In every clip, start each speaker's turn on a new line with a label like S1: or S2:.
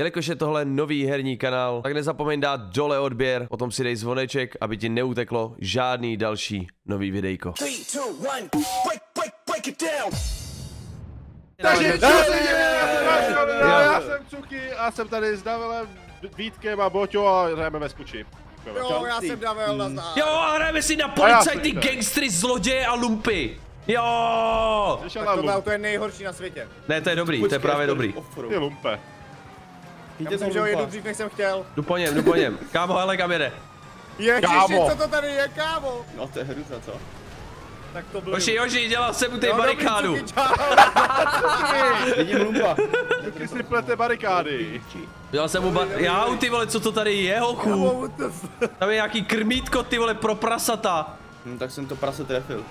S1: Jelikož je tohle nový herní kanál, tak nezapomeň dát dole odběr, potom si dej zvoneček, aby ti neuteklo žádný další nový videjko.
S2: Three, two, one, break, break, break it down.
S3: Takže
S1: Jo.
S3: já, jsem Cuky a jsem tady s Davelem, Vítkem a Boťou a hrajeme ve skuči.
S4: Jo, já jsem Davel na zdá.
S1: Jo, a hrajeme si na policajty, gangstry, zloděje a lumpy. Jo!
S4: Tak auto je nejhorší na světě.
S1: Ne, to je dobrý, to je právě dobrý.
S3: Ty lumpe.
S4: Myslím, že ho jedu dřív, než jsem chtěl.
S1: Jdu po něm, jdu po něm. Kámo, hele kam jede.
S4: Ježiši,
S3: Kámo.
S4: co to tady je, kámo?
S5: No to je hruza, co?
S4: Tak to bylo.
S1: Hoši, Joži, dělal jsem mu
S4: No,
S1: tady barikádu.
S5: Vidím lumpa.
S3: Cuky si plete barikády.
S1: Dělal jsem mu bar... Já, ty vole, co to tady je, hochu? Tam je nějaký krmítko, ty vole, pro prasata.
S5: Hm, tak jsem to prase trefil.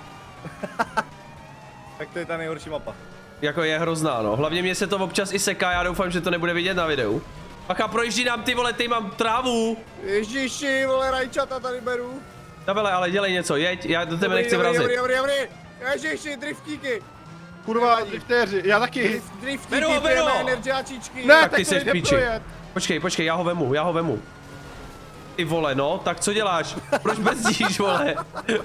S4: Tak to je ta nejhorší mapa.
S1: Jako je hrozná, no. Hlavně mě se to občas i seká, já doufám, že to nebude vidět na videu. Pak a projíždí nám ty vole, ty mám trávu.
S4: Ježiši, vole, rajčata tady beru.
S1: Tabele, ale dělej něco, jeď, já do tebe nechci
S4: dobrý,
S1: vrazit.
S4: Dobrý, dobrý, dobrý. Ježiši, driftíky.
S3: Kurva, driftéři, já taky.
S4: Drift, driftíky,
S1: Beru ho, beru ho.
S4: energiáčičky.
S3: Ne,
S1: Tak
S3: tak
S1: ty
S3: nejde
S1: píči. Počkej, počkej, já ho vemu, já ho vemu. Ty vole, no, tak co děláš? Proč brzdíš, vole?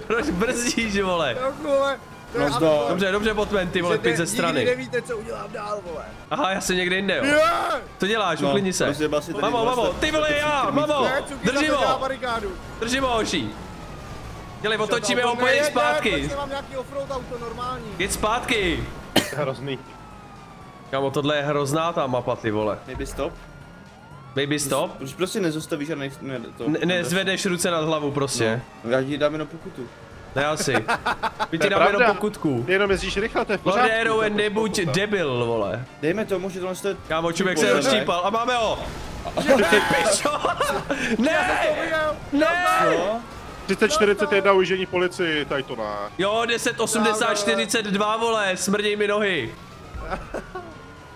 S1: Proč brzdíš, vole?
S4: Jo, vole.
S5: No.
S1: Dobře, dobře, Botman, ty vole, pět
S4: ne-
S1: ze
S4: Nikdy
S1: strany.
S4: nevíte, co udělám dál, vole.
S1: Aha, já jsem někde jinde, jo.
S4: Je!
S1: Co děláš,
S5: No,
S1: uklidni se.
S5: tady
S1: Mamo,
S5: vlastně-
S1: mamo, ty vole, já, mamo,
S4: Ne,
S1: držím ho,
S4: barikádu.
S1: držím ho, hoší. Dělej, otočíme ho, pojď zpátky.
S4: Prostě mám nějaký offroad auto normální.
S1: Jeď zpátky.
S3: Hrozný.
S1: Kámo, tohle je hrozná ta mapa, ty vole.
S5: Maybe stop.
S1: Baby stop.
S5: Proč prostě nezastavíš a nej, ne, to,
S1: Ne, nezvedneš ruce nad hlavu prostě.
S5: No, já ti dám jenom pokutu.
S1: Ne asi. My ti dáme jenom pokutku.
S3: Jenom jezdíš rychle, to je v pořádku. To je
S1: nebuď debil, vole.
S5: Dejme tomu, že tohle je...
S1: Kámo, čubek se rozštípal a máme ho. Ty pičo. Ne, ne.
S5: No,
S3: 30, 41 ujíždění policii, tady to na.
S1: Jo, 10, 80, 42, vole, smrděj mi nohy.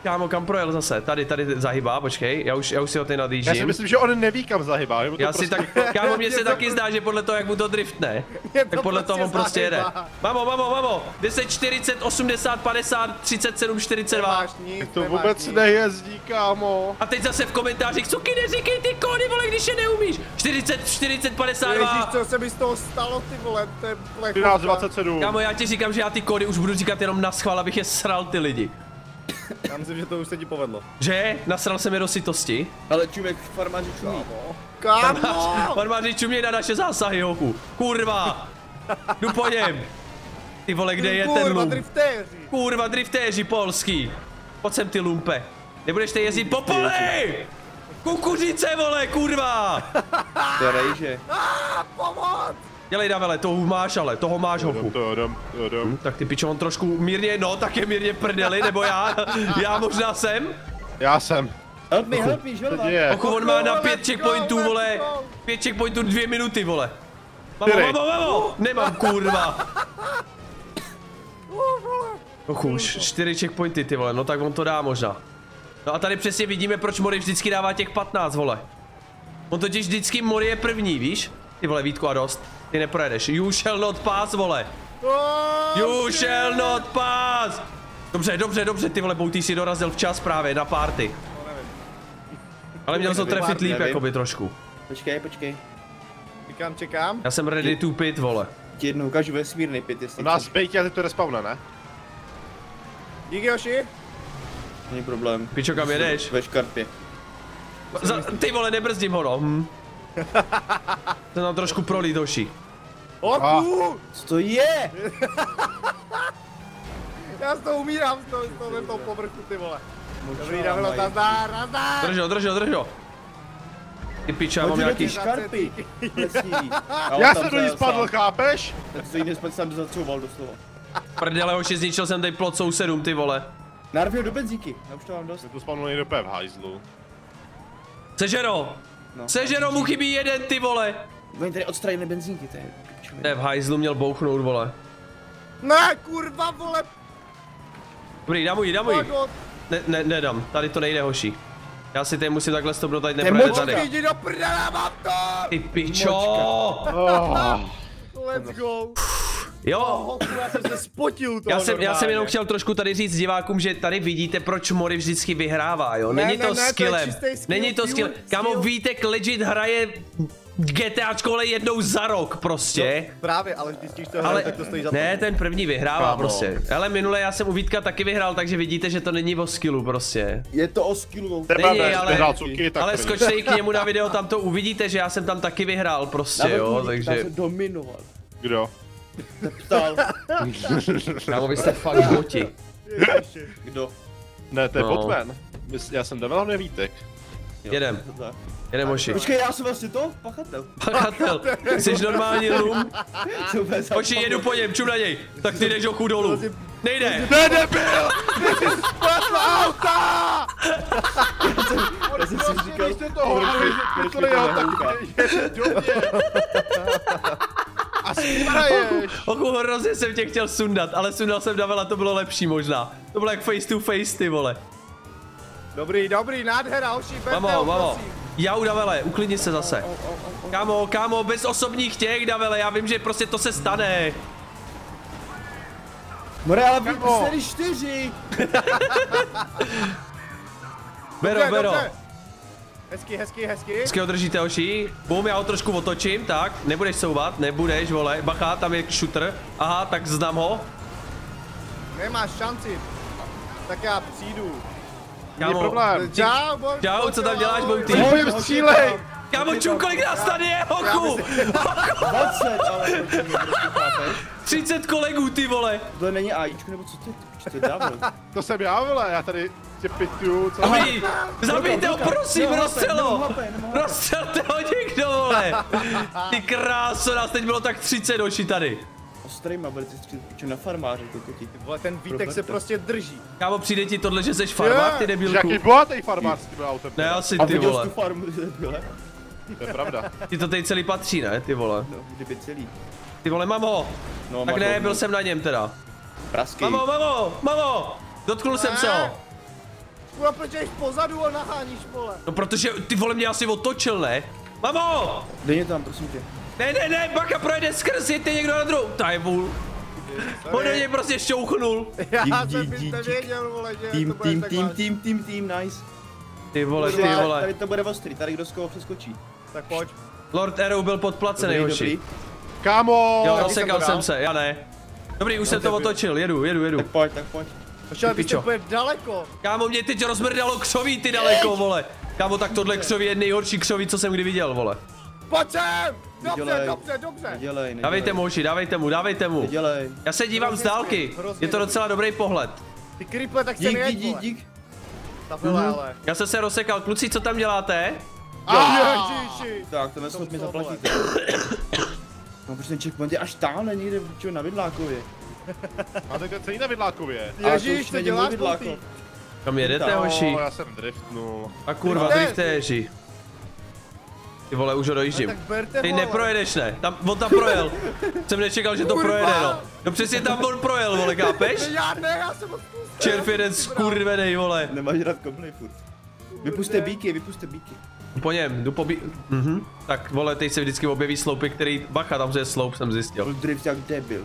S1: Kámo, kam projel zase? Tady, tady zahybá, počkej, já už, já už si ho tady
S3: Já si
S1: nadjíždím.
S3: myslím, že on neví kam zahybá.
S1: Já si
S3: prostě-
S1: tak, kámo, mně se taky zdá, že podle toho, jak mu to driftne,
S4: to
S1: tak podle toho on prostě jede. Mamo, mamo, mamo, 10, 40, 80, 50, 37, 42.
S4: Nemáš nic,
S3: To
S4: nemáš
S3: vůbec
S4: nic.
S3: nejezdí, kámo.
S1: A teď zase v komentářích, co neříkej ty kódy, vole, když je neumíš. 40, 40, 52.
S4: Ježíš, co se mi z toho stalo, ty vole, to je plechovka.
S3: 13, 27.
S1: Kámo, já ti říkám, že já ty kódy už budu říkat jenom na schvál, abych je sral ty lidi.
S4: Já myslím, že to už se ti povedlo.
S1: Že? Nasral se mi do sytosti.
S5: ale čumek farmáři čumí.
S4: Kámo!
S1: Farmáři čumě na naše zásahy, hoku. Kurva. Jdu po něm. Ty vole, kde je ten
S4: Kurva,
S1: lump?
S4: driftéři.
S1: Kurva, driftéři polský. Pojď sem ty lumpe. Nebudeš tady jezdit po poli! Kukuřice, vole, kurva!
S5: To je rejže.
S4: Pomoc!
S1: Dělej, Davele, toho máš ale, toho máš, hoku.
S3: Tadam, tadam.
S1: Tak ty pičo, on trošku mírně, no, tak je mírně prdeli, nebo já, já možná jsem.
S3: Já jsem.
S5: Help me, help me, želva.
S1: Oku, on má na pět checkpointů, vole, pět checkpointů dvě minuty, vole. Mamo, mamo, mamo, nemám, kurva. Oku, už čtyři checkpointy, ty vole, no tak on to dá možná. No a tady přesně vidíme, proč Mori vždycky dává těch 15, vole. On totiž vždycky Mori je první, víš? Ty vole, Vítku a dost. Ty neprojedeš. You shall not pass, vole.
S4: Oh,
S1: You shall not pass! Dobře, dobře, dobře, ty vole, Bouty si dorazil včas právě na party. Ale měl to trefit líp, jakoby trošku.
S5: Počkej, počkej.
S4: Čekám, čekám.
S1: Já jsem ready to pit, vole.
S5: Ti jednou ukážu vesmírný pit, jestli
S3: U nás
S5: chceš.
S3: bejtě a teď to respawne, ne?
S4: Díky, Joši.
S5: Není problém.
S1: Pičo, kam jedeš?
S5: Ve škarpě.
S1: Za, ty vole, nebrzdím ho, no. Hm. To nám trošku prolít, hoši.
S4: Oku!
S5: Co to je?
S4: Já z toho umírám, z toho, z toho, z toho povrchu, ty vole. Dobrý, Davilo, nazdar, nazdar!
S1: Drž ho, drž ho, drž ho. Ty pičo, já mám nějaký...
S5: škarpy.
S3: Já jsem do ní spadl,
S5: sám.
S3: chápeš?
S5: Tak to jiný spadl sám zacouval doslova.
S1: Prdele, hoši, zničil jsem tady plot sousedům, ty vole.
S5: Narvil do benzíky, já už to mám dost.
S3: Jsem to spadl někdo úplně v hajzlu.
S1: Sežero!
S5: No.
S1: Sežero, mu chybí jeden, ty vole.
S5: Oni tady odstranili benzínky, to je
S1: To je v hajzlu měl bouchnout, vole.
S4: Ne, kurva, vole,
S1: Dobrý, dám jí, dám
S4: fagot.
S1: Ne, ne, nedám, tady to nejde, hoši. Já si tady musím takhle stopnout, tady neprojde
S5: močka.
S1: tady.
S4: Jdi do prdele, mám to!
S1: Ty pičo!
S3: Oh,
S4: Let's go.
S1: Jo,
S4: já jsem se spotil
S1: já jsem, já jsem
S4: normálně.
S1: jenom chtěl trošku tady říct divákům, že tady vidíte, proč Mori vždycky vyhrává, jo?
S4: Ne,
S1: Není
S4: ne,
S1: to
S4: ne, to
S1: skillem.
S4: čistý skill,
S1: Není to skill. Kámo. Vítek legit hraje GTAčko ale jednou za rok prostě.
S4: Právě, ale vždycky, když to
S1: Ale
S4: hraju, tak to stojí za to.
S1: ne, ten první vyhrává
S3: Kámo.
S1: prostě. Ale minule já jsem u Vítka taky vyhrál, takže vidíte, že to není o skillu prostě.
S5: Je to o skillu.
S3: Třeba
S1: Není,
S3: ne,
S1: ale-
S3: vyhrál cuky, tak
S1: Ale
S3: první.
S1: skočte i k němu na video, tam to uvidíte, že já jsem tam taky vyhrál prostě, jo, takže...
S5: Se dominoval.
S3: Kdo?
S5: Ptal.
S1: Kámo, vy jste fakt boti.
S5: Kdo?
S3: Ne, to je
S1: No.
S3: Botman. Já jsem Devil, hlavně Vítek.
S5: Jo,
S1: Jedem. Jedem Oši.
S5: Počkej, já jsem vlastně to? Pachatel.
S1: Pachatel, jsi normální lum. Oši, jedu po něm, čum na něj. Tak ty jdeš ochu dolů. Nejde.
S3: Ne, debil! Ty jsi spadl auta!
S5: Já jsem si říkal,
S3: jste to hovorili, že to nejel, tak jede do mě. A s kým hraješ?
S1: Ochu, hrozně jsem tě chtěl sundat, ale sundal jsem Davela, to bylo lepší možná. To bylo jak face to face, ty vole.
S4: Dobrý, dobrý, nádhera, hoši,
S1: Mamo, mamo.
S4: prosím.
S1: Já Davele, uklidni se zase. Kámo, kámo, bez osobních těch, Davele, já vím, že prostě to se stane.
S5: More, ale vy
S3: Kamo.
S5: jste čtyři.
S1: Bero,
S4: Dobře,
S1: bero.
S4: dobře. Hezky, hezky, hezky.
S1: Hezky ho držíte, oši. Bum, já ho trošku otočím, tak. Nebudeš souvat, nebudeš, vole. Bacha, tam je shooter. Aha, tak znám ho.
S4: Nemáš šanci. Tak já přijdu.
S1: Kámo,
S3: problém.
S4: Čau, bo,
S1: Čau, co tam děláš, Bouty?
S3: Pojď, střílej!
S1: kámo, čum, kolik nás tady je, hoku?
S5: 20, ale to není prostě chápeš.
S1: 30 kolegů, ty vole.
S5: To není AIčko, nebo co? Co to
S3: jsem já, vole, já tady tě pituju, co?
S1: Dobrý, zabijte ho, prosím, rozstřel
S5: nemohl
S1: ho. někdo, vole. Ty kráso, nás teď bylo tak 30 oči tady.
S5: Ostrýma, budete střílet piču na farmáře, kokoti.
S4: Vole, ten Vítek se prostě drží.
S1: Kámo, přijde ti tohle, že jsi farmák, ty debilku?
S3: Jaký bohatý farmář s tím autem.
S1: Ne, asi
S5: A
S1: ty
S5: jsi
S1: vole.
S5: tu farmu, kde byla?
S3: To je pravda.
S1: Ti to tady celý patří, ne, ty vole.
S5: No, kdyby celý.
S1: Ty vole, mám ho.
S5: No,
S1: Tak ne, byl jsem na něm teda.
S5: Prasky.
S1: Mamo, mamo, mamo! Dotknul jsem se ho.
S4: Kurva, proč jdeš pozadu a naháníš, vole?
S1: No protože ty vole mě asi otočil, ne? Mamo!
S5: Dej mě tam, prosím tě.
S1: Ne, ne, ne, baka projede skrz, jeďte někdo na druhou. Tajvul. On do něj prostě šťouchnul.
S4: Já jsem nevěděl, vole, že
S5: Tým,
S4: to bude
S5: tým, tým, tým, tým, tým, nice.
S1: Ty vole, ty
S5: Kurva, Tady
S1: vole.
S5: to bude ostrý, tady kdo z koho přeskočí.
S4: Tak pojď.
S1: Lord Arrow byl podplacený, hoši.
S3: Kámo!
S1: Jo, rozsekal
S4: jsem to
S1: se, já ne. Dobrý, už jsem to otočil, jedu, jedu, jedu.
S5: Tak pojď, tak pojď.
S4: Počkej, vy jste daleko.
S1: Kámo, mě teď rozmrdalo křoví ty daleko, vole. Kámo, tak tohle křoví je nejhorší křoví, co jsem kdy viděl, vole.
S4: Pojď sem! Dobře,
S5: Nedělej.
S4: dobře, dobře.
S5: Nedělej, nedělej.
S1: Dávejte mu, hoši, dávejte mu, dávejte mu.
S5: Nedělej.
S1: Já se dívám z dálky,
S4: hrozně
S1: je to docela dobrý pohled.
S4: Ty kriple, tak se
S5: Dík, dík,
S4: nejeď,
S5: dík,
S4: vole.
S5: dík.
S4: Ta vole, ale.
S1: Já jsem se rozsekal, kluci, co tam děláte?
S4: Ježiši.
S5: Tak, tenhle slot mi zaplatíte. No, protože ten checkpoint je až tamhle někde, čo, na Vidlákově.
S3: A tak to je celý na Vidlákově.
S5: To
S4: Ježíš, to děláš
S5: Vidlákov.
S1: Kam jedete, hoši?
S3: No, já jsem driftnul.
S1: A kurva,
S4: ne,
S1: driftéři. Ty vole, už ho dojíždím.
S4: Tak berte,
S1: Ty
S4: vole.
S1: neprojedeš, ne? Tam, on tam projel. Jsem nečekal, že to
S4: Kurva!
S1: projede, no. No přesně tam on projel, vole, kápeš?
S4: Já ne, já jsem odpustil.
S1: Červ jeden skurvenej, vole.
S5: Nemáš rád komplej furt. Vypuste bíky, vypuste bíky.
S1: Po něm, jdu po bí... Mhm. Tak vole, teď se vždycky objeví sloupy, který... Bacha, tam je sloup, jsem zjistil.
S5: Byl drift jak debil.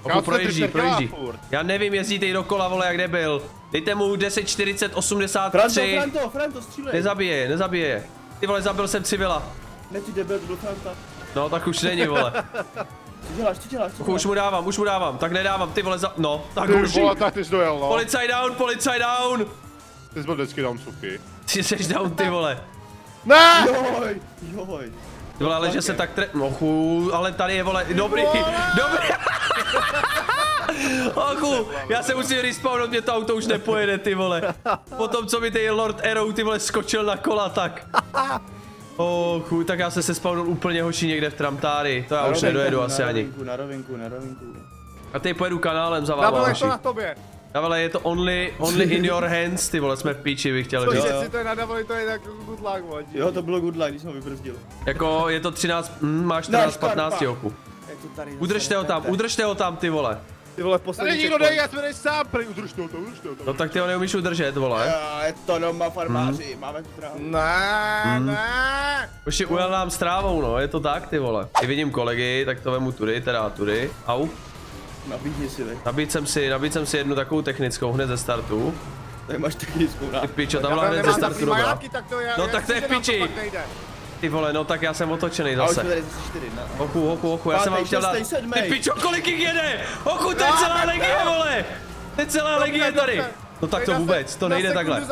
S1: Oku
S3: Kámo,
S1: projíždí, projíždí. Já nevím, jezdíte dokola, vole, jak nebyl. Dejte mu 10, 40,
S5: Franto,
S1: 83.
S5: Franto, Franto, střílej.
S1: Nezabije je, nezabije je. Ty vole, zabil jsem civila.
S5: Ne, ty debil, to do Franta.
S1: No, tak už není, vole.
S5: Co děláš, co děláš, co
S1: Oku, už
S5: děláš?
S1: mu dávám, už mu dávám. Tak nedávám, ty vole, za... No, tak
S3: Ty
S1: už.
S3: vole, tak ty jsi dojel, no.
S1: Policaj down, policaj down.
S3: Ty jsi byl vždycky down cuky.
S1: Ty jsi down, ty vole.
S3: Ne!
S5: Joj, joj.
S1: Ty vole, ale že se tak tre... Ochu, ale tady je, vole, dobrý, dobrý. Ochu, já se musím respawnout, mě to auto už nepojede, ty vole. Potom, co mi ten Lord Arrow, ty vole, skočil na kola, tak. Ochu, tak já jsem se spawnul úplně hoši někde v Tramtári, to já
S5: Na
S1: už
S5: rovinku,
S1: nedojedu
S5: na
S1: asi ani.
S5: rovinku, Na rovinku, na rovinku.
S1: A teď pojedu kanálem za váma, hoši.
S4: to na tobě.
S1: Je to only, only in your hands, ty vole, jsme v píči, bych chtěl
S4: Cože
S1: říct.
S5: jo.
S4: si to je na double, to je tak good luck, vole.
S5: Jo, to bylo good luck, když jsem ho vybrzdil.
S1: Jako, je to 13, hm, máš 14, 15
S5: škarpa.
S1: ochu.
S5: Jak to tady
S1: Udržte ho tam, udržte ho tam, ty vole.
S4: Ty vole, v
S3: Tady
S4: poslední
S3: nikdo
S4: checkpoint.
S3: nejde, já jsme tady sám, prej, udrž to, to, udrž to.
S1: No tak ty ho neumíš udržet, vole.
S5: A je to doma farmáři, máme tu trávu.
S4: Ne,
S1: Hmm.
S4: ne.
S1: Už je ujel nám s trávou, no, je to tak, ty vole. I vidím kolegy, tak to vemu tudy, teda tudy. Au.
S5: Nabídni si, vej.
S1: Nabít jsem si, nabít jsem si jednu takovou technickou hned ze startu.
S5: Tady máš technickou
S1: Ty
S5: nápad.
S1: pičo, tam hned ze startu dobrá.
S4: majáky, tak to je.
S1: No tak to je v piči. Ty vole, no tak já jsem otočený
S5: A už
S1: zase.
S5: jsme tady zase čtyři, ne?
S1: Oku, oku, oku, já jsem vám chtěl dát... Ty pičo, kolik jich jede? Oku, to je
S4: No,
S1: celá legie, vole! To je celá legie tady. No tak to vůbec, to nejde takhle.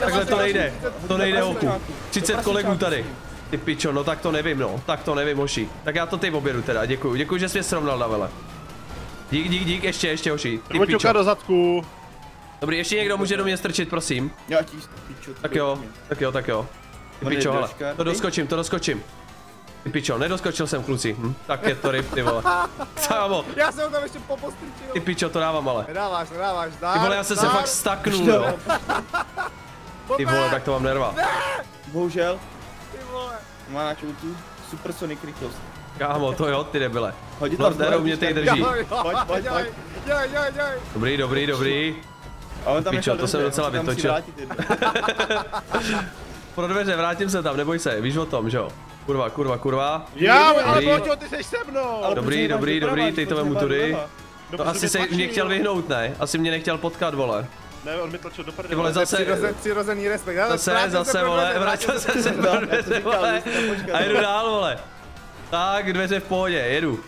S1: Takhle to nejde, to nejde oku.
S5: prasičáku.
S1: 30
S5: Do
S1: kolegů tady. Ty pičo, no tak to nevím, no. Tak to nevím, hoši. Tak já to ty obědu teda, děkuju. Děkuju, že jsi mě srovnal, Davele. Dík, dík, dík, ještě, ještě, hoši. Ty pičo.
S3: do zadku.
S1: Dobrý, ještě někdo může do mě strčit, prosím.
S5: Já ti pičo.
S1: Tak jo, tak jo, tak jo. Ty pičo, hele, to doskočím, to doskočím. Ty pičo, nedoskočil jsem kluci. Hm? Tak je to ryb, ty vole. Sámo,
S4: Já jsem ho tam ještě popostrčil.
S1: ty pičo, to dávám ale.
S4: Nedáváš, nedáváš, dár,
S1: Ty vole, já jsem se fakt staknul, jo. Ty vole, tak to mám nerva.
S5: Bohužel,
S4: Ty vole.
S5: má nějakou tu supersonic rychlost.
S1: Kámo, to jo, ty debile.
S5: Hodit
S1: No, Nero mě teď drží.
S5: Pojď, pojď, pojď.
S1: Dobrý, dobrý, dobrý.
S5: A on tam
S1: Pičo, to jsem docela
S5: tam
S1: vytočil. Pro dveře, vrátím se tam, neboj se, víš o tom, že jo? Kurva, kurva, kurva.
S3: Já, ale
S1: Dobrý.
S3: Boťo, ty jsi se mnou.
S5: Ale
S1: Dobrý, dobrý, dobrý, teď to vemu tudy.
S3: No,
S1: To asi se mě chtěl
S3: jo.
S1: vyhnout, ne? Asi mě nechtěl potkat, vole.
S3: Ne, on mi tlačil do
S1: Ty
S3: prdele.
S1: vole, zase,
S4: Přirozen, přirozený respekt. Ale
S1: zase, zase, vole, vrátil se se
S5: No, to
S1: dveře, vole. A jedu dál, vole. Tak, dveře v pohodě, jedu.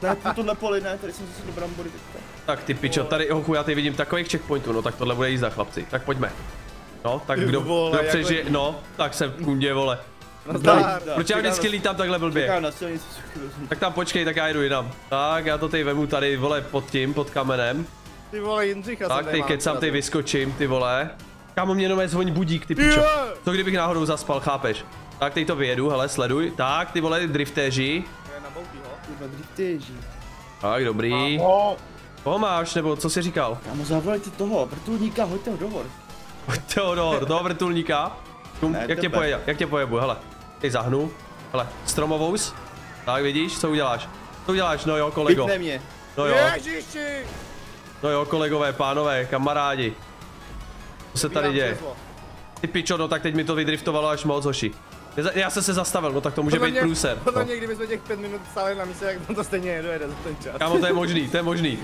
S5: Tady po tohle poli, ne, tady jsem zase do brambory teďka.
S1: Tak ty pičo, tady, hochu, já tady vidím takových checkpointů, no tak tohle bude jízda, chlapci. Tak pojďme. No, tak kdo,
S4: vole,
S1: kdo
S4: jako-
S1: přežije, no, tak jsem v kundě, vole.
S4: Nazdar.
S1: Proč já vždycky lítám takhle blbě?
S5: Na silnici.
S1: Tak tam počkej, tak já jdu jinam. Tak, já to tady vemu tady, vole, pod tím, pod kamenem.
S4: Ty vole, Jindřicha
S1: Tak, teď
S4: nemám
S1: kecám, teď vyskočím, ty vole. Kámo, mě nové zvoní budík, ty pičo. To kdybych náhodou zaspal, chápeš? Tak, teď to vyjedu, hele, sleduj. Tak, ty vole, driftéři. Tak, dobrý.
S3: No,
S1: Koho máš, nebo co jsi říkal?
S5: Kámo, zavolejte toho, vrtulníka, hoďte ho do hor.
S1: Teodor, toho vrtulníka.
S5: Ne,
S1: jak tě pojedu, jak tě pojebu, hele. Teď zahnu. Hele, stromovous. Tak vidíš, co uděláš? Co uděláš, no jo, kolego.
S5: Vypne mě.
S1: No jo,
S4: Ježiši.
S1: no jo, kolegové, pánové, kamarádi. Co se tady děje? Ty pičo, no tak teď mi to vydriftovalo až moc, hoši. Já- Já jsem se zastavil, no tak to může
S4: Podle
S1: být
S4: mě-
S1: průser.
S4: Podle
S1: No.
S4: mě, kdybychom těch pět minut stáli na místě, tak on to stejně nedojede za ten čas.
S1: Kámo, to je možný, to je možný.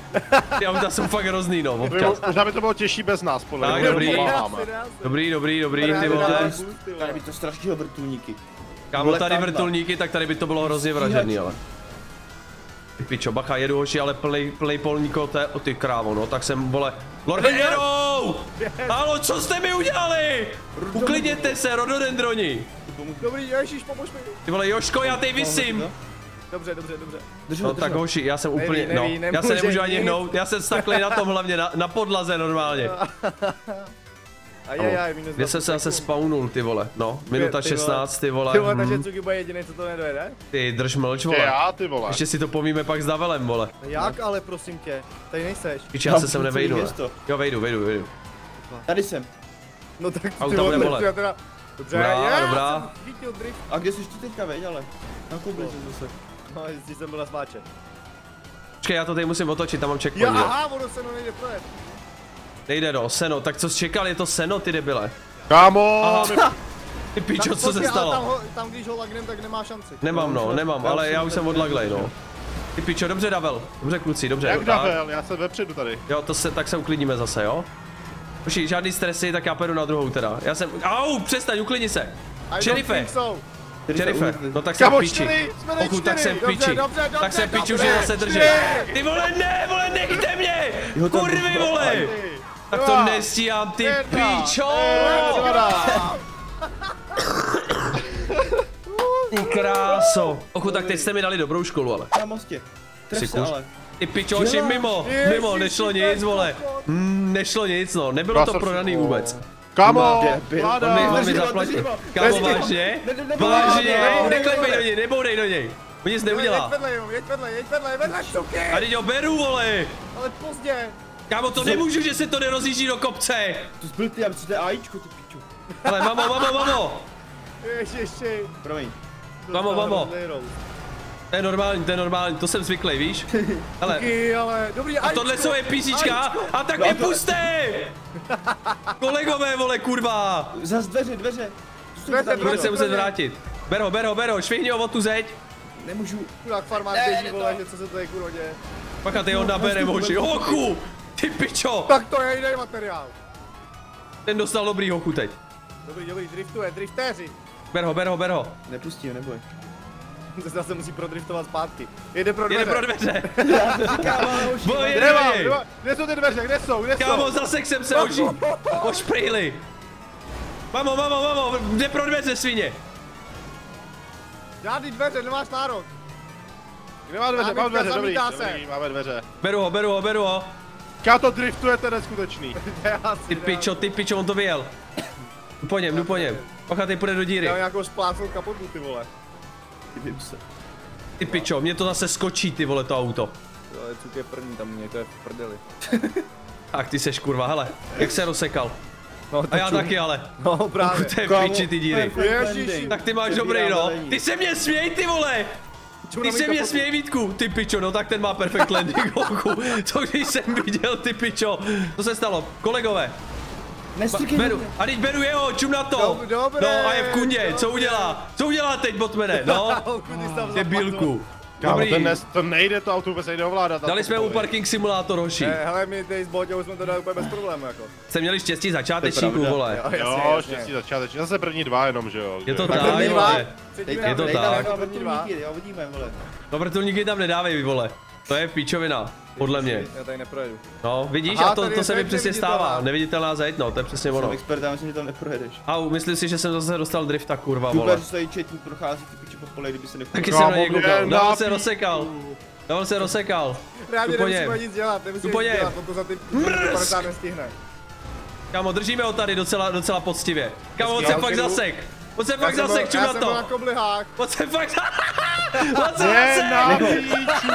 S1: Ty auta jsou fakt hrozný, no, občas.
S3: možná by to bylo těžší bez nás, podle
S1: Tak,
S3: mě.
S1: dobrý.
S3: Pomáháme.
S1: Dobrý, dobrý, dobrý, ty
S4: Tady vole.
S5: Tady by to strašného vrtulníky.
S1: Kámo, tady vrtulníky, tak tady by to bylo hrozně vražedný, ale. Ty pičo, bacha, jedu hoši, ale plnej, plnej polníko, to je, o ty krávo, no, tak jsem, vole, Lord Hero! Halo, co jste mi udělali? Uklidněte se, rododendroni.
S4: Dobrý, ježiš, pomož mi.
S1: Ty vole, Joško, já tady visím.
S4: Dobře, dobře, dobře.
S5: Drž
S1: No
S5: ho, drž
S1: tak
S5: ho.
S1: hoši, já jsem úplně,
S4: Neví,
S1: no,
S4: neví,
S1: já se nemůžu ani hnout, já jsem staklý na tom hlavně, na, na podlaze normálně.
S4: Ajajaj, minus
S1: Kde jsem se
S4: 20
S1: zase spawnul, ty vole, no, minuta
S4: Ty vole.
S1: 16, ty vole,
S4: Ty vole, takže Cuky bude jediný, co to nedojede?
S1: ty drž mlč, vole.
S3: já, ty vole.
S1: Ještě si to povíme pak s Davelem, vole.
S4: Jak ale, prosím tě, tady nejseš.
S1: Piči, já se sem nevejdu, ne? Jo, vejdu, vejdu, vejdu.
S5: Tady jsem.
S4: No tak ty vole, já teda... Dobře,
S1: Dobrá,
S4: já
S1: dobrá.
S4: jsem chytil drift.
S5: A kde jsi ty teďka, veď, ale? Na koubli jsem zase.
S4: No, jestli jsem byl na sváče.
S1: Počkej, já to tady musím otočit, tam mám checkpoint. jo.
S4: aha, ono se no nejde projet.
S1: Nejde no, seno, tak co jsi čekal, je to seno, ty debile.
S3: Kámo,
S1: Aha.
S3: my-
S1: Ty pičo, co se
S4: Tam,
S1: stalo?
S4: ho, tam když ho lagnem, tak nemá šanci.
S1: Nemám no, nemám, ale já už jsem odlaglej, no. Ty pičo, dobře Davel, dobře kluci, dobře.
S3: jak. Davel, já jsem vepředu tady.
S1: Jo, to se, tak se uklidníme zase, jo? Uši, žádný stresy, tak já pojedu na druhou teda. Já jsem, au, přestaň, uklidni se. Šerife, šerife, no tak jsem piči. Pokud tak jsem piči. Tak jsem piči, už je zase držet. Ty vole, ne, vole, nechte mě!
S5: Tam
S1: Kurvy, vole! Tak to nestíhám, ty
S3: Jedna. Jedna.
S1: Ty kráso. Ochu, tak teď jste mi dali dobrou školu, ale.
S5: Na mostě. Tref
S1: Si
S5: se ale.
S1: Ty pičoši, mimo, mimo, nešlo nic, vole. Mm, nešlo nic, no, nebylo to prodaný vůbec. Mi,
S3: vláda.
S1: on mi zaplatil.
S5: ho.
S1: vážně?
S5: Ne, ne, ne,
S1: Vážně,
S5: ne, ne,
S1: neklepej
S5: ne,
S1: do něj, nebourej do něj. On nic
S4: Jeď
S1: neudělá.
S4: vedle, jo, jeď vedle, jeď vedle, vedle!
S1: A teď ho beru, vole.
S4: Ale pozdě.
S1: Kámo, to nemůžu, že se to nerozjíždí do kopce.
S5: To jsi byl ty, aby si to je AIčko, ty piču.
S1: Ale mamo, mamo, mamo.
S4: Ježiši.
S5: Promiň.
S1: Vamo, vamo.
S4: Hrozný roast.
S1: To je normální, to je normální, to jsem zvyklý, víš? Hele,
S4: ale dobrý,
S1: a tohle jsou NPCčka a tak mě puste! Kolegové, vole, kurva!
S5: Zas dveře, dveře. Co
S1: Bude se muset vrátit. Ber ho, ber ho, ber ho, švihni ho o tu zeď.
S5: Nemůžu.
S4: Chudák farmář běží, vole,
S5: to-
S4: že co se tady kurva děje.
S1: Pak ty ho nabere, moži. Hochu! Ty pičo!
S4: Tak to je jiný materiál.
S1: Ten dostal dobrý hochu teď.
S4: Dobrý, dobrý, driftuje, driftéři.
S1: Ber ho, ber ho, ber ho.
S5: Nepustí ho, neboj.
S4: To se zase musí prodriftovat zpátky. Jede pro
S1: Jede
S4: dveře.
S1: pro dveře.
S5: Říkám, ale hoši,
S1: Boj,
S3: Kde
S1: jede
S3: mám?
S1: do
S3: Kde
S1: něj.
S3: mám? Kde jsou ty dveře? Kde jsou? Kde
S1: Kámo,
S3: jsou?
S1: zasek jsem se oží. Ošprýli. Mamo, mamo, mamo, jde pro dveře svině.
S4: Žádný dveře, nemáš nárok.
S3: Kde má dveře? Mám dveře, dobrý, dobrý, máme dveře.
S1: Beru ho, beru ho, beru ho.
S3: Ká to driftujete neskutečný.
S1: Ty pičo, ty pičo, on to vyjel. Jdu po něm, jdu po něm. Pacha, ty půjde do díry.
S4: Já mám nějakou splácnou kapotu, ty vole.
S5: Divím se.
S1: Ty pičo, mě to zase skočí, ty vole, to auto.
S4: To je cuk je první tam mě, to je v prdeli.
S1: Tak ty seš kurva, hele, jak se rozsekal.
S4: No,
S1: A já taky, ale.
S4: No právě.
S1: To je
S5: Kámo,
S1: piči ty díry.
S4: Ježiši.
S1: Tak ty máš dobrý, no. Ty se mě směj, ty vole. Ty se mě směj, Vítku. Ty pičo, no tak ten má perfect landing, hochu. To když jsem viděl, ty pičo. Co se stalo? Kolegové,
S5: Nestrkej
S1: beru. A teď beru jeho, čum na to.
S4: Dob- dobré,
S1: No a je v kundě, co
S4: dobré.
S1: udělá? Co udělá teď, Botmane, no? Debilku.
S3: Kámo,
S1: Dobrý.
S3: ten nes, to nejde, to auto vůbec nejde ovládat.
S1: Dali jsme mu parking simulátor, hoši.
S4: Ne, hele, my tady s Boťou jsme to dali úplně bez problémů, jako.
S1: Jste měli štěstí začátečníků, vole.
S4: Jo, jasně,
S3: Jo,
S4: jasně.
S3: štěstí začáteč. Zase první dva jenom, že jo.
S1: Je to tak,
S4: první dva.
S1: vole. Je to tak.
S5: tam dva
S4: první dva.
S5: vrtulníky, jo, uvidíme, vole.
S1: No vrtulníky tam nedávej, vole. To je pičovina, podle mě.
S4: Já tady neprojedu.
S1: No, vidíš,
S4: Aha,
S1: a to, to
S4: je
S1: se mi přesně stává. Neviditelná zeď, no, to je přesně
S5: Jsem
S1: ono.
S5: expert, já myslím, že tam neprojedeš.
S1: Au, myslím si, že jsem zase dostal drifta, kurva,
S5: Super,
S1: vole.
S5: že se tady četník prochází ty piči po pole, kdyby se
S1: Taky
S5: nepovedl.
S1: jsem na něj
S3: Kámo,
S1: koukal.
S3: je na
S1: se rozsekal. Dával se rozsekal.
S4: Reálně nemusíme
S1: něm.
S4: nic dělat, nemusíme nic
S1: něm.
S4: dělat, on to za ty
S1: Mrsk!
S4: 50 nestihne.
S1: Kámo, držíme ho tady docela, docela poctivě. Kámo, on se
S4: Já
S1: fakt
S4: jsem-
S1: zasek. On se
S4: Já
S1: fakt
S4: jsem
S1: zasek, čum
S4: já
S1: na
S4: jsem byl na
S1: to.
S4: koblihách.
S1: On se fakt... On se
S3: Je
S1: zasek.
S3: na píču!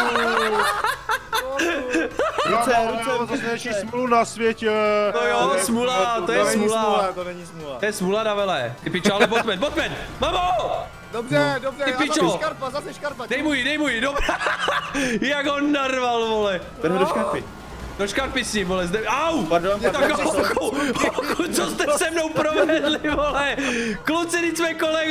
S5: Ruce,
S3: Kámo,
S5: ruce,
S3: já mám zase největší smůlu na světě.
S1: No jo, smula, to je smula.
S4: to není smůla.
S1: To je smula, Davele. Ty pičo, ale Botman, Botman, mamo!
S4: Dobře, dobře,
S1: Ty pičo.
S4: zase škarpa, zase škarpa.
S1: Dej mu ji, dej mu ji, dobrá. Jak ho narval, vole.
S5: Ber ho do škapy.
S1: Do škarpy s ním, vole, zde, au!
S5: Pardon,
S1: Tak
S5: pardon.
S1: hochu, hochu, co jste se mnou provedli, vole? Kluci, teď jsme vole!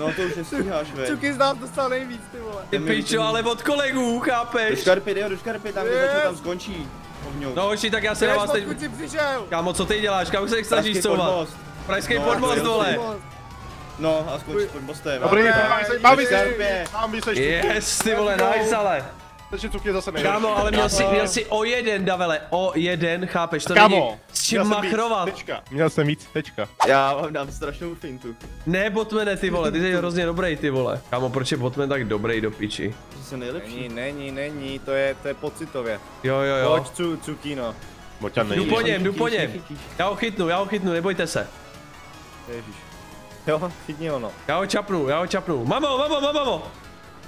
S5: No to už nestíháš, ve.
S4: Čuky z nás dostal nejvíc, ty vole.
S1: Ty pičo, ale od kolegů,
S5: Do
S1: chápeš?
S5: škarpy, dej ho do škarpy, tam, kde
S4: Yes.
S5: začne, tam skončí. Ohňou.
S1: No hoši, tak já se na vás teď... Kámo, co ty děláš? Kámo, se snažíš couvat? Pražský
S5: No,
S1: podmost,
S5: to je
S1: vole.
S5: No, a skončí pod mostem.
S3: Dobrý, mám vyseš, mám vyseš,
S1: Yes, ty vole, nice, ale.
S3: Takže cuky zase nejhorší.
S1: Kámo, ale měl si, měl si o jeden, Davele, o jeden, chápeš? To
S3: Kámo,
S1: není s čím
S3: měl jsem víc,
S1: machrovat.
S3: Tečka. Měl jsem víc, tečka.
S5: Já vám dám strašnou fintu.
S1: Ne, Botmane, ty vole, ty jsi hrozně dobrý, ty vole. Kámo, proč je Botman tak dobrý do piči?
S5: Že jsem nejlepší.
S4: Není, není, není, to je, to je pocitově.
S1: Jo, jo, jo.
S4: Pojď, cu, cukino.
S3: Moťan
S1: Jdu po něm, jdu po něm. Já ho chytnu, já ho chytnu, nebojte se.
S4: Ježíš. Jo, chytni ono.
S1: Já ho čapnu, já ho čapnu. Mamo, mamo, mamo, mamo.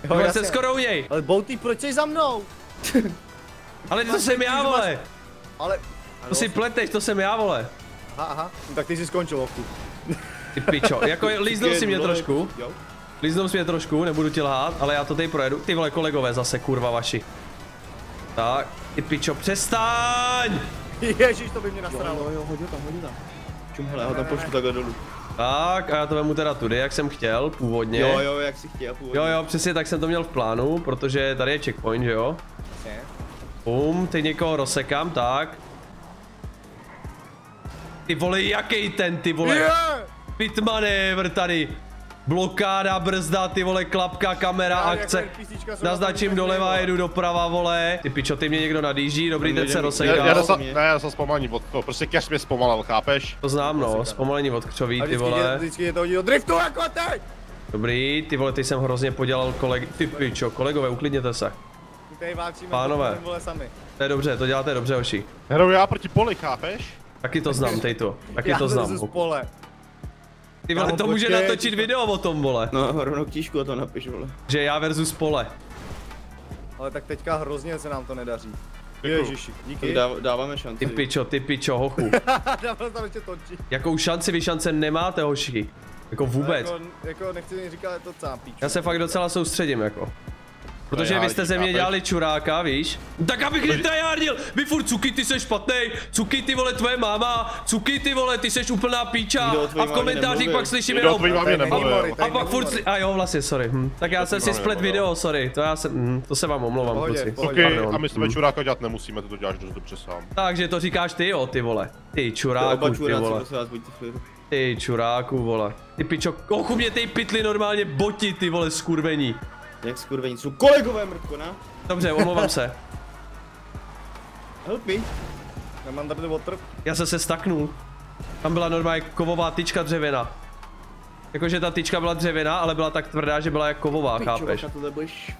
S1: Jo,
S4: jasně.
S1: jsem skoro u něj.
S4: Ale Bouty, proč jsi za mnou?
S1: Ale to jsem já, vole.
S4: Ale...
S1: To si pleteš, to jsem já, vole.
S4: Aha, aha. No, tak ty jsi skončil, ovku.
S1: Ty pičo, jako líznul si mě trošku. Líznul si mě trošku, nebudu ti lhát, ale já to tady projedu. Ty vole kolegové zase, kurva vaši. Tak, ty pičo, přestaň!
S4: Ježíš, to by mě
S5: Jo,
S4: nasralo.
S5: jo, jo, hodil tam, hodil tam. Čum, hele, já ho tam pošlu takhle dolů.
S1: Tak, a já to vemu teda tudy, jak jsem chtěl, původně.
S5: Jo, jo, jak si chtěl původně.
S1: Jo, jo, přesně tak jsem to měl v plánu, protože tady je checkpoint, že jo? Bum, teď někoho rozsekám, tak. Ty vole, jaký ten, ty vole?
S4: Je!
S1: Pit manévr tady. Blokáda, brzda, ty vole, klapka, kamera,
S4: Já, jako
S1: akce.
S4: se
S1: Naznačím doleva, jedu doprava, vole. Ty pičo, ty mě někdo nadjíždí, dobrý, teď se
S5: jedem-
S3: Já, já ne, já dostal zpomalení od toho, prostě Cash mě zpomalil, chápeš?
S1: To znám, no, zpomalení od křoví, ty vole.
S4: vždycky je to hodí do driftu jako teď!
S1: Dobrý, ty vole, ty jsem hrozně podělal kolegy. Ty pičo, kolegové, uklidněte se.
S4: My tady válčíme
S1: Pánové. To je dobře, to děláte dobře, hoši.
S3: Hraju já proti poli, chápeš?
S1: Taky to znám, tejto. Taky
S4: Já
S1: to znám.
S4: pole.
S1: Ty vole, to může
S4: počkej,
S1: natočit
S4: ty-
S1: video o tom, vole.
S5: No, rovnou ktížku o to napiš, vole.
S1: Že já versus pole.
S4: Ale tak teďka hrozně se nám to nedaří. Ježiši, díky.
S5: dáv, dáváme šanci.
S1: Ty pičo, ty pičo, hochu.
S4: Tam ještě točí.
S1: Jakou šanci vy šance nemáte, hoši? Jako vůbec.
S4: Jako, jako nechci mi říkat, je to sám píču.
S1: Já se fakt docela soustředím jako. Protože vy jste ze mě dělali čuráka, víš? Tak abych netryhardil! Vy furt Cuky, ty seš špatnej, Cuky, ty vole, tvoje máma, Cuky, ty vole, ty seš úplná píča a v komentářích pak slyším jenom... A pak furt sli... A jo, vlastně, sorry. Hm. Tak já jsem si splet video, sorry. To já jsem... Hm, to se vám omlouvám,
S4: Pohodě,
S1: kluci.
S4: pohodě.
S3: OK, a my s tebe čuráka dělat nemusíme, to děláš dost dobře sám.
S1: Takže to říkáš ty jo, ty vole. Ty čuráku, ty vole. Ty čuráku, vole. Ty pičo, ochu mě ty pitly normálně boti, ty vole, skurvení.
S5: Jak skurvení, jsou kolegové Mrko, na?
S1: Dobře, omlouvám se.
S5: Help me.
S4: Nemám tady water.
S1: Já jsem se staknul. Tam byla normálně kovová tyčka dřevěna. Jakože ta tyčka byla dřevěná, ale byla tak tvrdá, že byla jak kovová, chápeš?
S5: Pičo, na tohle budeš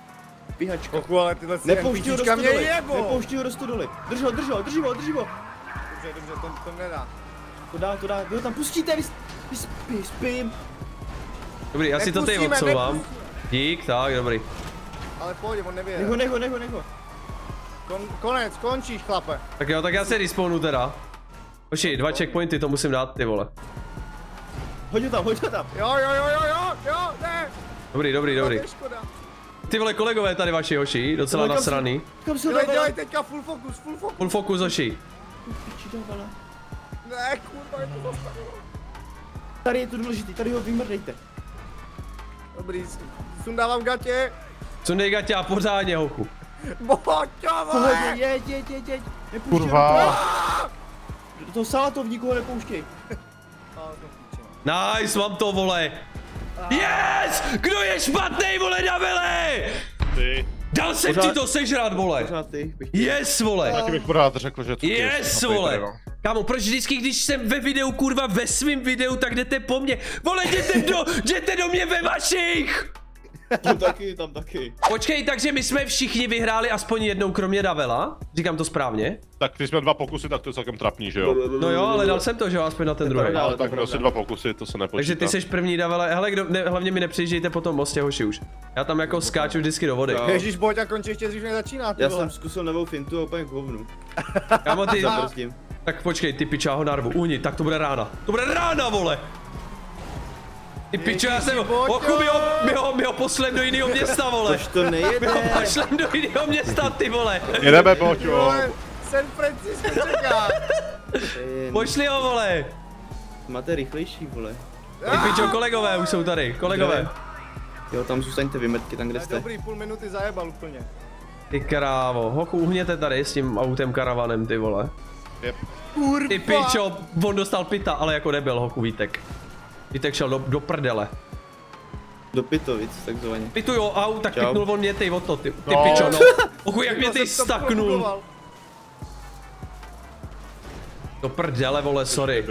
S5: pihačka.
S4: Kochu, ale tyhle si
S5: Nepouští ho do
S4: jebo.
S5: nepouští ho do stodoly. Drž ho, drž ho, drž ho, drž ho.
S4: Dobře, dobře, to, to nedá.
S5: To dá, to dá, vy ho tam pustíte, vy, vy spí, spím.
S1: Dobrý, já si to tady odsouvám.
S4: nepustíme.
S1: Dík, tak, dobrý.
S4: Ale pohodě, on nevěje.
S5: Necho, necho, necho, necho.
S4: Kon, konec, končíš, chlape.
S1: Tak jo, tak já se respawnu teda. Oši, dva checkpointy, to musím dát, ty vole.
S5: Hoď ho tam, hoď ho tam.
S4: Jo, jo, jo, jo, jo, jo, ne.
S1: Dobrý, dobrý, dobrý. Ty vole kolegové tady vaši hoši, docela
S5: se-
S1: nasraný.
S5: Kam se
S4: Dělej, dělej teďka full focus, full focus.
S1: Full focus hoši.
S4: Ne, kurva, je to zastavilo.
S5: Tady je to důležitý, tady ho vymrdejte.
S4: Dobrý, sundávám gatě.
S1: Sundej gatě a pořádně, hochu.
S4: Boťo, vole.
S5: jeď, jeď, jeď, jeď.
S3: Kurva.
S5: Do toho, do toho sátovníku ho nepouštěj.
S1: Nice, mám to, vole. Yes! Kdo je špatný, vole, Davele?
S3: Ty.
S1: Dal jsem
S5: Pořád-
S1: ti to sežrat, vole.
S5: Pořád ty, bych
S1: Yes, vole.
S3: Já ti bych pořád řekl, že to
S1: Yes, vole. Kámo, proč vždycky, když jsem ve videu, kurva, ve svém videu, tak jdete po mně? Vole, jděte do, jděte do mě ve vašich!
S5: Tam taky, tam taky.
S1: Počkej, takže my jsme všichni vyhráli aspoň jednou, kromě Davela? Říkám to správně?
S3: Tak když jsme dva pokusy, tak to je celkem trapný, že jo?
S1: No jo, ale dal jsem to, že jo, aspoň na ten druhý.
S5: pravda.
S3: Ale tak měl si dva pokusy, to se nepočítá.
S1: Takže ty seš první Davele, hele, kdo, ne, hlavně mi nepřijíždějte po tom mostě, hoši už. Já tam jako skáču vždycky do vody.
S5: Jo.
S4: Ježíš, Boťa končí ještě dřív než začíná, ty
S5: Já
S4: vole.
S5: jsem zkusil novou fintu a úplně k hovnu.
S1: Kámo, ty. Tak počkej, ty piča ho narvu, uni, tak to bude rána. To bude rána, vole! Ty pičo, já jsem, ochu, my ho, my ho, my ho pošlem do jiného města, vole.
S5: Tož to
S1: My
S5: nejede.
S1: ho pošlem do jiného města, ty vole.
S3: Jedeme, Boťo.
S4: Vole, San Francisco čeká.
S1: Pošli ho, vole.
S5: Máte rychlejší, vole.
S1: Ty pičo, kolegové už jsou tady, kolegové.
S5: Jo, tam zůstaňte vymrtky, tam kde jste.
S4: Dobrý, půl minuty zajebal úplně.
S1: Ty krávo, hochu, uhněte tady s tím autem karavanem, ty vole.
S3: Jep.
S4: Kurva.
S1: Ty pičo, on dostal pita, ale jako nebyl, hochu, Vítek. Vítek šel do, do prdele.
S5: Do pitovic, takzvaně.
S1: Pitu jo, au, tak
S5: Čau.
S1: pitnul on mě ty o to, ty, ty
S3: No.
S1: pičo, no. Ochu, jak mě ty staknul. Do prdele, vole, sorry.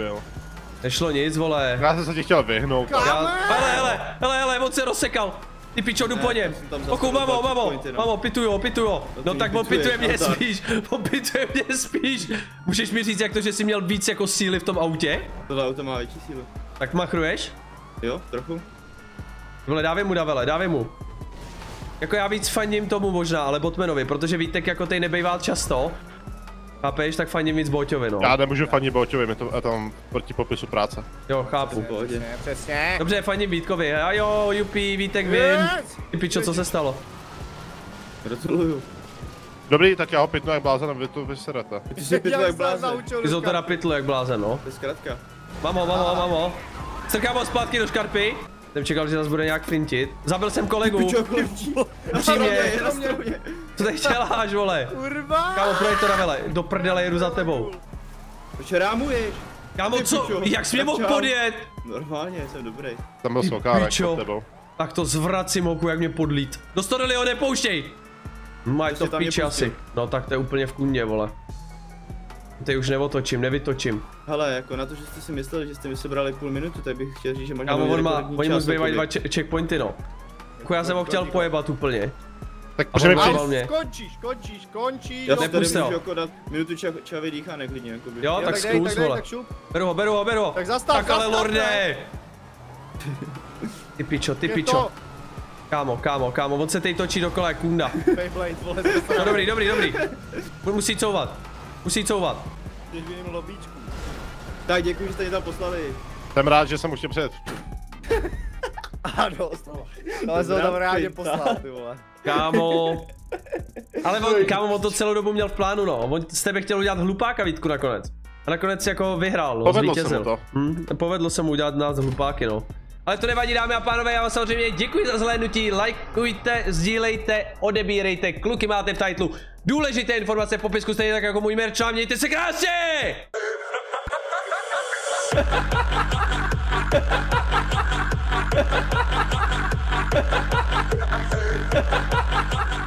S1: Nešlo nic, vole.
S3: Já jsem se ti chtěl vyhnout.
S1: Já, hele, hele, hele, hele, on se rozsekal. Ty pičo, jdu po něm. Oku, mamo, mamo,
S5: no.
S1: mamo, pituju, pituju. No
S5: ty
S1: tak on
S5: pituješ,
S1: pituje mě
S5: no tak.
S1: spíš, on pituje mě spíš. Můžeš mi říct, jak to, že jsi měl víc jako síly v tom autě?
S5: Tohle auto má větší sílu.
S1: Tak machruješ?
S5: Jo, trochu.
S1: Vole, dávej mu, Davele, dávej mu. Jako já víc fandím tomu možná, ale Botmanovi, protože Vítek jako tej nebejvá často. Chápeš, tak fandím víc Boťovi, no.
S3: Já nemůžu fanit Boťovi, mi to je tam proti popisu práce.
S1: Jo, chápu.
S4: Ne, přesně.
S1: Dobře, fandím Vítkovi, a jo, jupi, Vítek vím. Ty pičo, co se stalo?
S5: Gratuluju.
S3: Dobrý, tak já ho pitnu jak blázen a vy to vyserete.
S5: Ty jsi pitl
S4: Já
S5: jak blázen.
S1: Ty jsi ho teda pitl jak blázen, no.
S5: To je zkratka.
S1: Mám ho, mám ho, mám ho. Strkám ho zpátky do škarpy. Jsem čekal, že nás bude nějak fintit. Zabil jsem kolegu. Upřímně. Co tady děláš, vole?
S4: Kurva.
S1: Kámo, projď to na vele. Do prdele jedu za tebou.
S5: Proč rámuješ?
S1: Kámo, co?
S5: pičo.
S1: Jak jsi mě mohl podjet?
S5: Normálně, jsem dobrý.
S3: Tam byl smokárek pod tebou.
S1: Tak to zvracím oku, jak mě podlít. Do stodely ho nepouštěj! Maj
S5: To
S1: v piči asi. No tak to je úplně v kundě, vole. Teď už neotočím, nevytočím.
S5: Hele, jako na to, že jste si mysleli, že jste mi sebrali půl minutu, tak bych chtěl říct, že možná
S1: Kámo, on má, oni mu zbývají dva che- checkpointy, no. Jako já jsem ho chtěl pojebat úplně.
S3: Tak protože mi
S1: mě.
S4: Končíš, končíš, končíš.
S5: Já si tady můžu jako dát minutu ča, čavy dýchanek klidně, jakoby.
S1: Jo,
S4: Jo,
S1: tak
S4: tak
S1: zkus, vole. Beru ho, beru ho, beru ho.
S4: Tak zastav,
S1: Tak ale lorde! Ty pičo, ty pičo. Kámo, kámo, kámo, on se teď točí dokola jak kunda.
S4: Beyblade, vole,
S1: No dobrý, dobrý, dobrý. Musí couvat. Musí couvat.
S4: Když lobíčku.
S5: Tak děkuji, že jste mě tam poslali.
S3: jsem rád, že jsem už tě před.
S4: má dost. Ale jsem ho tam reálně poslal, ty vole.
S1: Kámo. Ale on, kámo, on to celou dobu měl v plánu, no. On z tebe chtěl udělat hlupáka Vítku nakonec. A nakonec jako vyhrál, no,
S3: Povedlo se
S1: zvítězil.
S3: mu to.
S1: Hm, povedlo se mu udělat nás hlupáky, no. Ale to nevadí, dámy a pánové, já vám samozřejmě děkuji za zhlédnutí, lajkujte, sdílejte, odebírejte, kluky máte v titlu. Důležité informace v popisku stejně tak jako můj merch, a mějte se krásně!